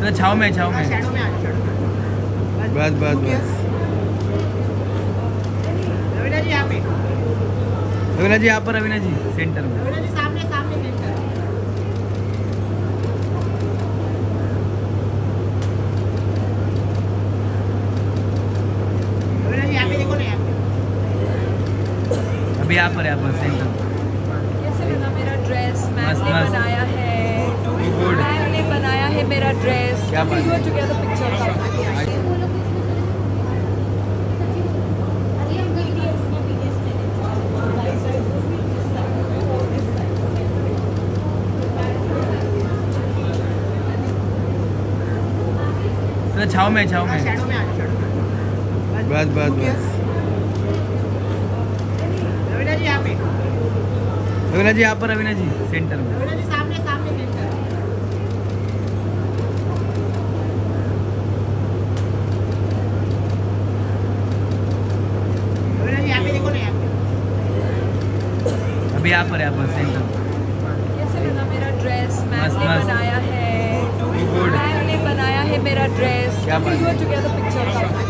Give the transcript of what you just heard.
थोड़ा छाव में छाव में। में जाओ shadow में। बस बस बस। रवीना जी यहाँ पे। रवीना जी यहाँ पर रवीना जी सेंटर में। रवीना जी सामने सामने सेंटर अभी यहाँ पर यहाँ पर सेंटर क्या बात छाव में छाव में। बस बस बस। रवीना जी यहाँ पे। रवीना जी यहाँ पर रवीना जी सेंटर में रवीना जी सामने सामने सेंटर रवीना जी यहाँ पे देखो ना यहाँ पे अभी यहाँ पर यहाँ पर सेंटर कैसे लगा मेरा ड्रेस मैम ने बनाया है। मैंने मैम ने बनाया है मेरा ड्रेस क्या है। Together picture